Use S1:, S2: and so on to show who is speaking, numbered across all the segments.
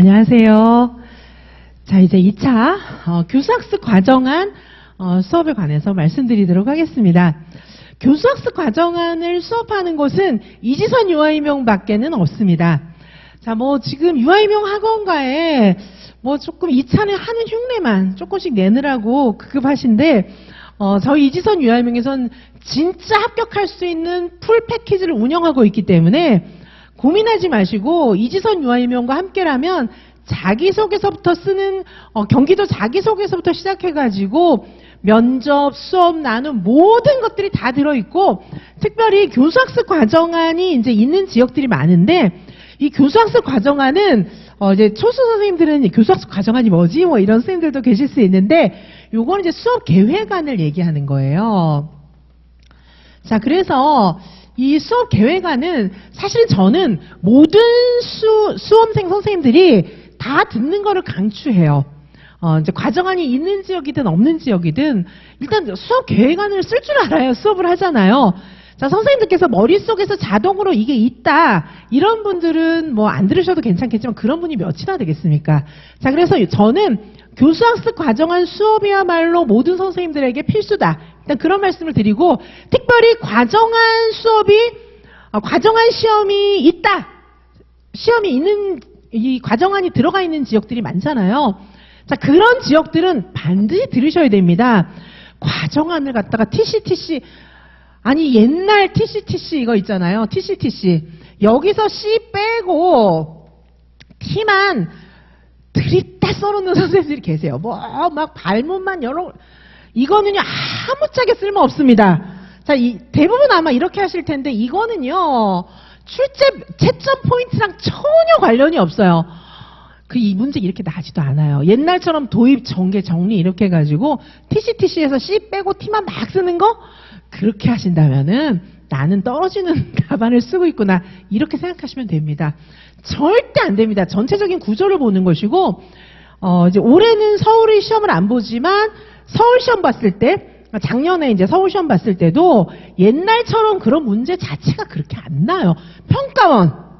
S1: 안녕하세요. 자, 이제 2차 어, 교수학습 과정안 어, 수업에 관해서 말씀드리도록 하겠습니다. 교수학습 과정안을 수업하는 곳은 이지선 유아이명 밖에는 없습니다. 자, 뭐 지금 유아이명 학원가에 뭐 조금 2차는 하는 흉내만 조금씩 내느라고 급급하신데 어, 저희 이지선 유아이명에선 진짜 합격할 수 있는 풀 패키지를 운영하고 있기 때문에 고민하지 마시고 이지선 유아이명과 함께라면 자기소개서부터 쓰는 어, 경기도 자기소개서부터 시작해가지고 면접, 수업, 나눔 모든 것들이 다 들어있고 특별히 교수학습 과정안이 이제 있는 지역들이 많은데 이 교수학습 과정안은 어 이제 초수 선생님들은 교수학습 과정안이 뭐지 뭐 이런 선생님들도 계실 수 있는데 요거는 이제 수업 계획안을 얘기하는 거예요. 자 그래서 이 수업 계획안은 사실 저는 모든 수, 수험생 선생님들이 다 듣는 거를 강추해요. 어, 이제 과정안이 있는 지역이든 없는 지역이든 일단 수업 계획안을 쓸 줄 알아야 수업을 하잖아요. 자, 선생님들께서 머릿속에서 자동으로 이게 있다. 이런 분들은 뭐 안 들으셔도 괜찮겠지만 그런 분이 몇이나 되겠습니까? 자, 그래서 저는 교수학습 과정안 수업이야말로 모든 선생님들에게 필수다. 일단 그런 말씀을 드리고 특별히 과정안 수업이 어, 과정안 시험이 있다. 시험이 있는 이 과정안이 들어가 있는 지역들이 많잖아요. 자, 그런 지역들은 반드시 들으셔야 됩니다. 과정안을 갖다가 TCTC 아니 옛날 TCTC 이거 있잖아요. TCTC 여기서 C 빼고 T만 드립다 써놓는 선생님들이 계세요. 뭐 막 발문만 여러 이거는요 아무짝에 쓸모 없습니다. 자, 이, 대부분 아마 이렇게 하실 텐데 이거는요 출제 채점 포인트랑 전혀 관련이 없어요. 그 이 문제 이렇게 나지도 않아요. 옛날처럼 도입, 전개, 정리 이렇게 해가지고 TCTC에서 C 빼고 T만 막 쓰는 거 그렇게 하신다면은 나는 떨어지는 답안을 쓰고 있구나 이렇게 생각하시면 됩니다. 절대 안 됩니다. 전체적인 구조를 보는 것이고 어 이제 올해는 서울의 시험을 안 보지만 서울 시험 봤을 때 작년에 이제 서울 시험 봤을 때도 옛날처럼 그런 문제 자체가 그렇게 안 나요. 평가원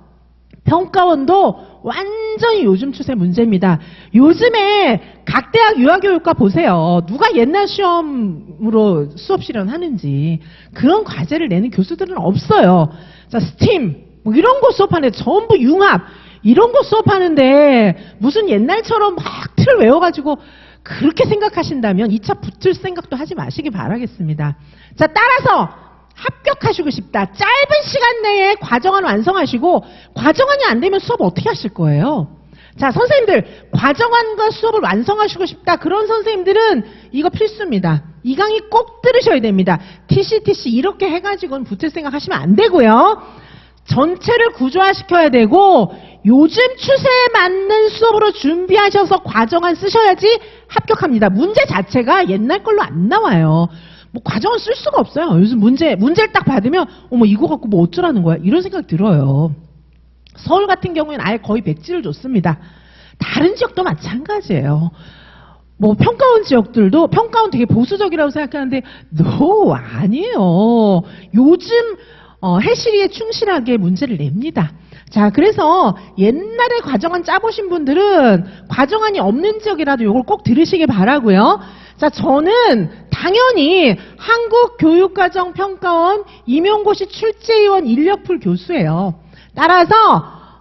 S1: 평가원도 완전히 요즘 추세 문제입니다. 요즘에 각 대학 유아교육과 보세요. 누가 옛날 시험으로 수업 실현하는지 그런 과제를 내는 교수들은 없어요. 자, 스팀 뭐 이런 거 수업하는데 전부 융합 이런 거 수업하는데 무슨 옛날처럼 막 틀 외워가지고 그렇게 생각하신다면 2차 붙을 생각도 하지 마시기 바라겠습니다. 자, 따라서 합격하시고 싶다. 짧은 시간 내에 과정안 완성하시고 과정안이 안 되면 수업 어떻게 하실 거예요? 자, 선생님들 과정안과 수업을 완성하시고 싶다. 그런 선생님들은 이거 필수입니다. 이 강의 꼭 들으셔야 됩니다. TCTC 이렇게 해가지고는 붙을 생각 하시면 안 되고요. 전체를 구조화시켜야 되고 요즘 추세에 맞는 수업으로 준비하셔서 과정안 쓰셔야지 합격합니다. 문제 자체가 옛날 걸로 안 나와요. 뭐 과정을 쓸 수가 없어요. 요즘 문제 문제를 딱 받으면 어머 이거 갖고 뭐 어쩌라는 거야 이런 생각 들어요. 서울 같은 경우에는 아예 거의 백지를 줬습니다. 다른 지역도 마찬가지예요. 뭐 평가원 지역들도 평가원 되게 보수적이라고 생각하는데 no 아니에요. 요즘 어, 해시리에 충실하게 문제를 냅니다. 자, 그래서 옛날에 과정안 짜보신 분들은 과정안이 없는 지역이라도 이걸 꼭 들으시길 바라고요. 자, 저는 당연히 한국교육과정평가원 임용고시 출제위원 인력풀 교수예요. 따라서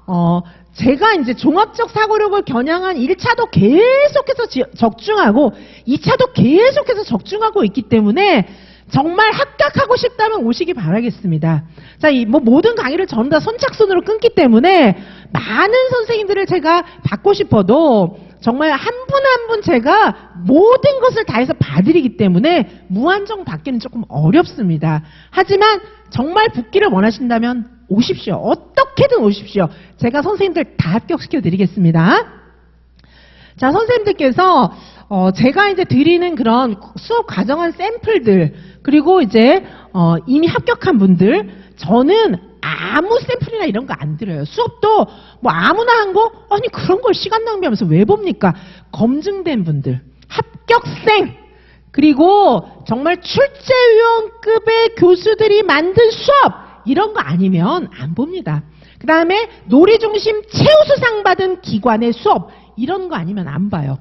S1: 어, 제가 이제 종합적 사고력을 겨냥한 1차도 계속해서 지, 적중하고 2차도 계속해서 적중하고 있기 때문에 정말 합격하고 싶다면 오시기 바라겠습니다. 자, 이 뭐 모든 강의를 전부 다 선착순으로 끊기 때문에 많은 선생님들을 제가 받고 싶어도 정말 한분 한 분 제가 모든 것을 다해서 봐드리기 때문에 무한정 받기는 조금 어렵습니다. 하지만 정말 붙기를 원하신다면 오십시오. 어떻게든 오십시오. 제가 선생님들 다 합격시켜 드리겠습니다. 자, 선생님들께서 어, 제가 이제 드리는 그런 수업 과정한 샘플들 그리고 이제 어, 이미 합격한 분들 저는 아무 샘플이나 이런 거 안 들어요. 수업도 뭐 아무나 한 거? 아니 그런 걸 시간 낭비하면서 왜 봅니까? 검증된 분들, 합격생, 그리고 정말 출제위원급의 교수들이 만든 수업 이런 거 아니면 안 봅니다. 그 다음에 놀이 중심 최우수상 받은 기관의 수업 이런 거 아니면 안 봐요.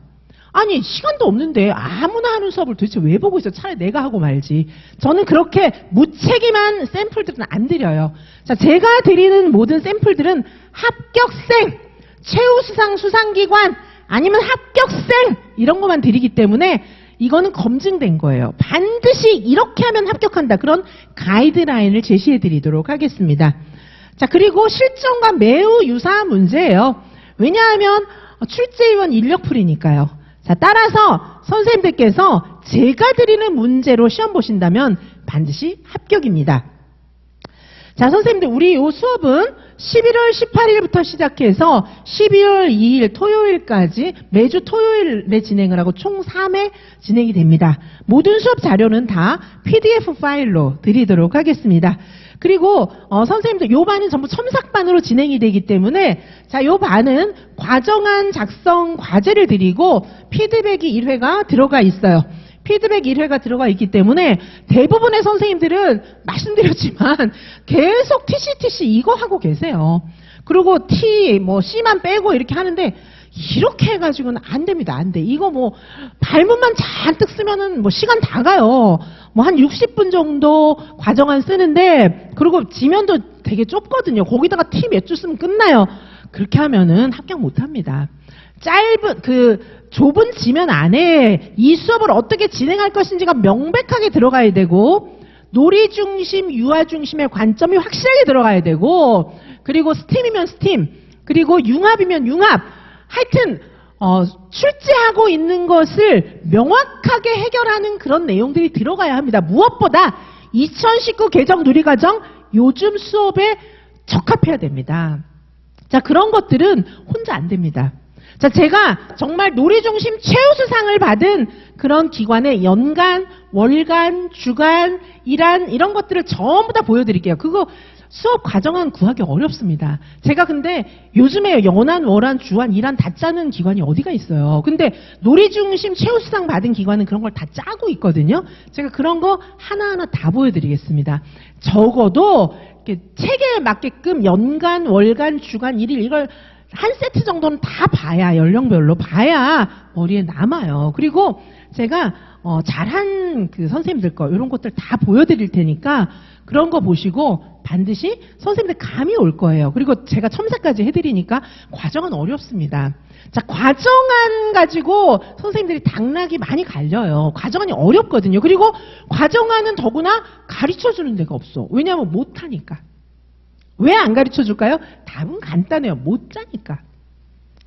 S1: 아니 시간도 없는데 아무나 하는 수업을 도대체 왜 보고 있어? 차라리 내가 하고 말지. 저는 그렇게 무책임한 샘플들은 안 드려요. 자, 제가 드리는 모든 샘플들은 합격생, 최우수상 수상기관 아니면 합격생 이런 것만 드리기 때문에 이거는 검증된 거예요. 반드시 이렇게 하면 합격한다. 그런 가이드라인을 제시해 드리도록 하겠습니다. 자, 그리고 실전과 매우 유사한 문제예요. 왜냐하면 출제위원 인력풀이니까요. 자, 따라서 선생님들께서 제가 드리는 문제로 시험 보신다면 반드시 합격입니다. 자, 선생님들, 우리 이 수업은 11월 18일부터 시작해서 12월 2일 토요일까지 매주 토요일에 진행을 하고 총 3회 진행이 됩니다. 모든 수업 자료는 다 PDF 파일로 드리도록 하겠습니다. 그리고 어, 선생님들 요 반은 전부 첨삭반으로 진행이 되기 때문에 자, 요 반은 과정안 작성 과제를 드리고 피드백이 1회가 들어가 있어요. 피드백 1회가 들어가 있기 때문에 대부분의 선생님들은 말씀드렸지만 계속 TCTC 이거 하고 계세요. 그리고 T, 뭐 C만 빼고 이렇게 하는데 이렇게 해가지고는 안 됩니다. 안 돼. 이거 뭐 발문만 잔뜩 쓰면은 뭐 시간 다 가요. 뭐 한 60분 정도 과정안 쓰는데 그리고 지면도 되게 좁거든요. 거기다가 T 몇줄 쓰면 끝나요. 그렇게 하면은 합격 못 합니다. 짧은 그 좁은 지면 안에 이 수업을 어떻게 진행할 것인지가 명백하게 들어가야 되고 놀이 중심, 유아 중심의 관점이 확실하게 들어가야 되고 그리고 스팀이면 스팀, 그리고 융합이면 융합. 하여튼 어, 출제하고 있는 것을 명확하게 해결하는 그런 내용들이 들어가야 합니다. 무엇보다 2019 개정 누리과정 요즘 수업에 적합해야 됩니다. 자, 그런 것들은 혼자 안 됩니다. 자, 제가 정말 놀이중심 최우수상을 받은 그런 기관의 연간, 월간, 주간, 일한 이런 것들을 전부 다 보여드릴게요. 그거 수업 과정은 구하기 어렵습니다. 제가 근데 요즘에 연한, 월한, 주한, 일한 다 짜는 기관이 어디가 있어요. 근데 놀이중심 최우수상 받은 기관은 그런 걸 다 짜고 있거든요. 제가 그런 거 하나하나 다 보여드리겠습니다. 적어도 책에 맞게끔 연간, 월간, 주간, 일일 이걸 한 세트 정도는 다 봐야 연령별로 봐야 머리에 남아요. 그리고 제가 어, 잘한 그 선생님들 거 이런 것들 다 보여드릴 테니까 그런 거 보시고 반드시 선생님들 감이 올 거예요. 그리고 제가 첨삭까지 해드리니까 과정은 어렵습니다. 자, 과정안 가지고 선생님들이 당락이 많이 갈려요. 과정안이 어렵거든요. 그리고 과정안은 더구나 가르쳐 주는 데가 없어. 왜냐하면 못하니까. 왜 안 가르쳐 줄까요? 답은 간단해요. 못 짜니까.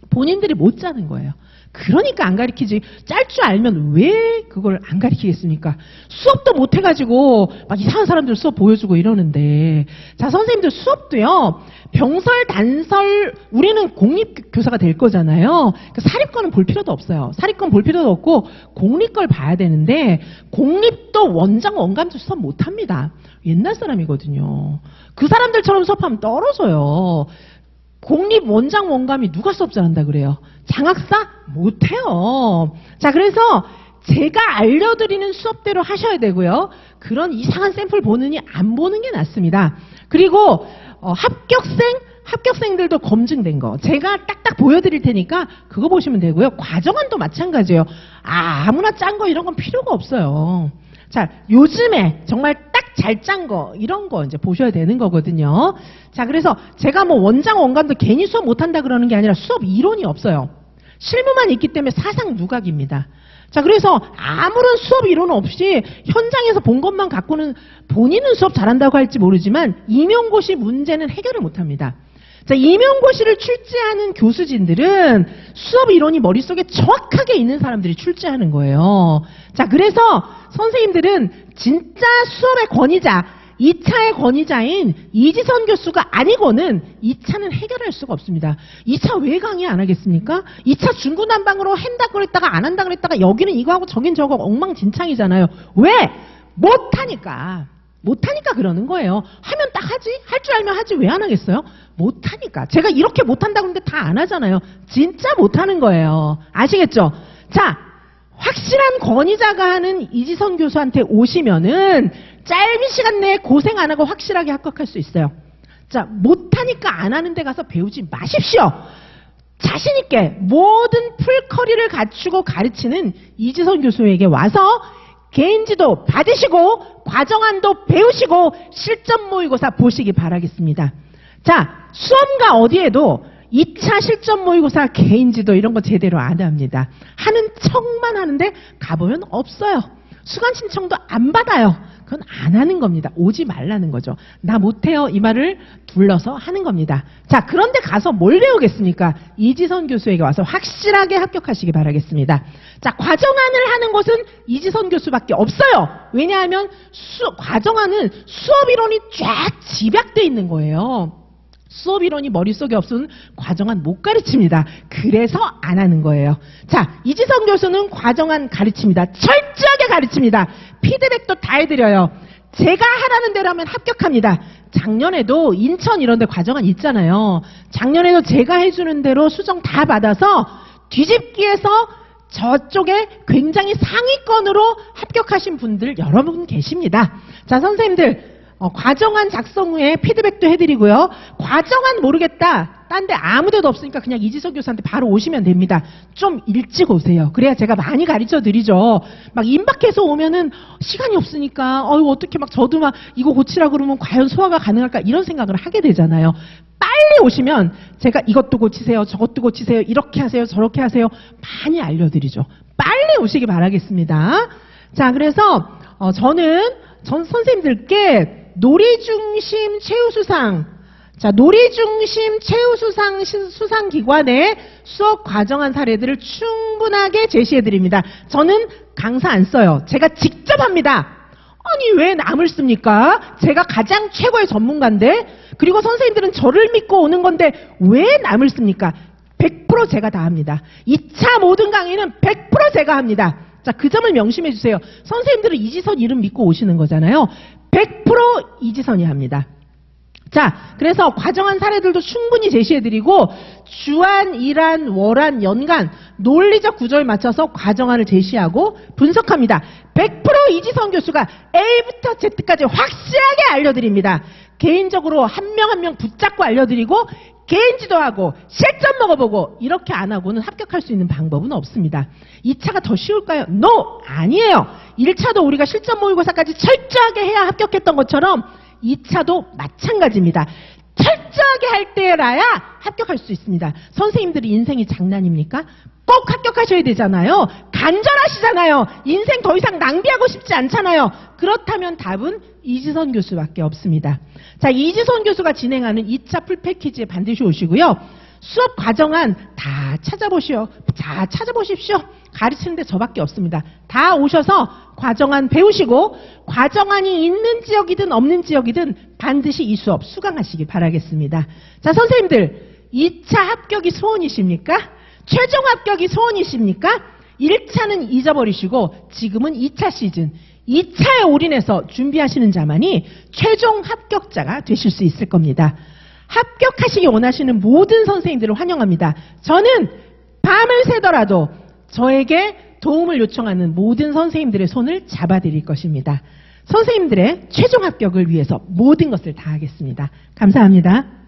S1: 본인들이 못 짜는 거예요. 그러니까 안 가르치지. 짤 줄 알면 왜 그걸 안 가르치겠습니까? 수업도 못 해가지고 막 이상한 사람들 수업 보여주고 이러는데. 자, 선생님들 수업도요. 병설, 단설, 우리는 공립교사가 될 거잖아요. 그 사립과는 볼 필요도 없어요. 사립과 볼 필요도 없고 공립 걸 봐야 되는데 공립도 원장, 원감도 수업 못 합니다. 옛날 사람이거든요. 그 사람들처럼 수업하면 떨어져요. 공립 원장 원감이 누가 수업 잘한다 그래요? 장학사 못해요. 자 그래서 제가 알려드리는 수업대로 하셔야 되고요. 그런 이상한 샘플 보느니 안 보는 게 낫습니다. 그리고 어, 합격생 합격생들도 검증된 거 제가 딱딱 보여드릴 테니까 그거 보시면 되고요. 과정안도 마찬가지예요. 아, 아무나 짠 거 이런 건 필요가 없어요. 자, 요즘에 정말 딱 잘 짠 거, 이런 거 이제 보셔야 되는 거거든요. 자, 그래서 제가 뭐 원장, 원감도 괜히 수업 못한다 그러는 게 아니라 수업 이론이 없어요. 실무만 있기 때문에 사상 누각입니다. 자, 그래서 아무런 수업 이론 없이 현장에서 본 것만 갖고는 본인은 수업 잘한다고 할지 모르지만 임용고시 문제는 해결을 못 합니다. 자, 임용고시를 출제하는 교수진들은 수업 이론이 머릿속에 정확하게 있는 사람들이 출제하는 거예요. 자, 그래서 선생님들은 진짜 수업의 권위자, 2차의 권위자인 이지선 교수가 아니고는 2차는 해결할 수가 없습니다. 2차 왜 강의 안 하겠습니까? 2차 중구난방으로 한다 그랬다가 안 한다 그랬다가 여기는 이거 하고 저긴 저거 엉망진창이잖아요. 왜? 못하니까. 못하니까 그러는 거예요. 하면 딱 하지? 할 줄 알면 하지 왜 안 하겠어요? 못하니까. 제가 이렇게 못한다고 하는데 다 안 하잖아요. 진짜 못하는 거예요. 아시겠죠? 자, 확실한 권위자가 하는 이지선 교수한테 오시면은 짧은 시간 내에 고생 안 하고 확실하게 합격할 수 있어요. 자, 못하니까 안 하는 데 가서 배우지 마십시오. 자신있게 모든 풀커리를 갖추고 가르치는 이지선 교수에게 와서 개인지도 받으시고 과정안도 배우시고 실전 모의고사 보시기 바라겠습니다. 자, 수험가 어디에도 2차 실전 모의고사 개인지도 이런 거 제대로 안 합니다. 하는 척만 하는데 가보면 없어요. 수강 신청도 안 받아요. 그건 안 하는 겁니다. 오지 말라는 거죠. 나 못해요. 이 말을 둘러서 하는 겁니다. 자, 그런데 가서 뭘 배우겠습니까? 이지선 교수에게 와서 확실하게 합격하시기 바라겠습니다. 자, 과정안을 하는 곳은 이지선 교수밖에 없어요. 왜냐하면 수, 과정안은 수업 이론이 쫙 집약돼 있는 거예요. 수업 이론이 머릿속에 없으면 과정안 못 가르칩니다. 그래서 안 하는 거예요. 자, 이지성 교수는 과정안 가르칩니다. 철저하게 가르칩니다. 피드백도 다 해드려요. 제가 하라는 대로 하면 합격합니다. 작년에도 인천 이런 데 과정안 있잖아요. 작년에도 제가 해주는 대로 수정 다 받아서 뒤집기에서 저쪽에 굉장히 상위권으로 합격하신 분들 여러분 계십니다. 자, 선생님들, 어, 과정안 작성 후에 피드백도 해드리고요. 과정안 모르겠다. 딴 데 아무 데도 없으니까 그냥 이지석 교수한테 바로 오시면 됩니다. 좀 일찍 오세요. 그래야 제가 많이 가르쳐 드리죠. 막 임박해서 오면은 시간이 없으니까 어유 어떻게 막 저도 막 이거 고치라 그러면 과연 소화가 가능할까 이런 생각을 하게 되잖아요. 빨리 오시면 제가 이것도 고치세요. 저것도 고치세요. 이렇게 하세요. 저렇게 하세요. 많이 알려드리죠. 빨리 오시기 바라겠습니다. 자, 그래서 어, 저는 전 선생님들께 놀이 중심 최우수상 자, 놀이 중심 최우 수상 수상 기관의 수업 과정한 사례들을 충분하게 제시해 드립니다. 저는 강사 안 써요. 제가 직접 합니다. 아니, 왜 남을 씁니까? 제가 가장 최고의 전문가인데, 그리고 선생님들은 저를 믿고 오는 건데, 왜 남을 씁니까? 100% 제가 다 합니다. 2차 모든 강의는 100% 제가 합니다. 자, 그 점을 명심해 주세요. 선생님들은 이지선 이름 믿고 오시는 거잖아요. 100% 이지선이 합니다. 자, 그래서 과정한 사례들도 충분히 제시해드리고 주안, 일안, 월안, 연간 논리적 구조에 맞춰서 과정안을 제시하고 분석합니다. 100% 이지선 교수가 A부터 Z까지 확실하게 알려드립니다. 개인적으로 한명 한 명 붙잡고 알려드리고 개인 지도 하고 실전 먹어보고 이렇게 안 하고는 합격할 수 있는 방법은 없습니다. 2차가 더 쉬울까요? No! 아니에요. 1차도 우리가 실전 모의고사까지 철저하게 해야 합격했던 것처럼 2차도 마찬가지입니다. 철저하게 할 때라야 합격할 수 있습니다. 선생님들이 인생이 장난입니까? 꼭 합격하셔야 되잖아요. 간절하시잖아요. 인생 더 이상 낭비하고 싶지 않잖아요. 그렇다면 답은 이지선 교수밖에 없습니다. 자, 이지선 교수가 진행하는 2차 풀 패키지에 반드시 오시고요. 수업 과정안 다 찾아보시오. 다 찾아보십시오. 가르치는데 저밖에 없습니다. 다 오셔서 과정안 배우시고 과정안이 있는 지역이든 없는 지역이든 반드시 이 수업 수강하시기 바라겠습니다. 자, 선생님들 2차 합격이 소원이십니까? 최종 합격이 소원이십니까? 1차는 잊어버리시고 지금은 2차 시즌 2차에 올인해서 준비하시는 자만이 최종 합격자가 되실 수 있을 겁니다. 합격하시기 원하시는 모든 선생님들을 환영합니다. 저는 밤을 새더라도 저에게 도움을 요청하는 모든 선생님들의 손을 잡아드릴 것입니다. 선생님들의 최종 합격을 위해서 모든 것을 다하겠습니다. 감사합니다.